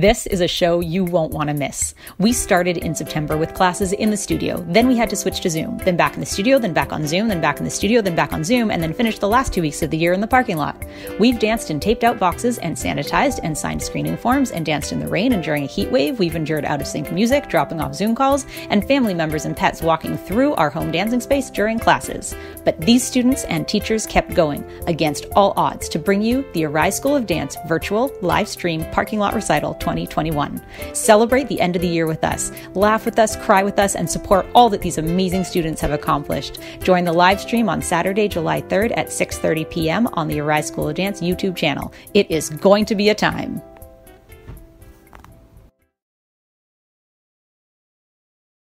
This is a show you won't want to miss. We started in September with classes in the studio. Then we had to switch to Zoom. Then back in the studio, then back on Zoom, then back in the studio, then back on Zoom, and then finished the last two weeks of the year in the parking lot. We've danced in taped out boxes and sanitized and signed screening forms and danced in the rain and during a heat wave. We've endured out of sync music, dropping off Zoom calls, and family members and pets walking through our home dancing space during classes. But these students and teachers kept going against all odds to bring you the Arise School of Dance virtual live stream parking lot recital 2021. Celebrate the end of the year with us. Laugh with us, cry with us, and support all that these amazing students have accomplished. Join the live stream on Saturday, July 3rd at 6:30 p.m. on the Arise School of Dance YouTube channel. It is going to be a time.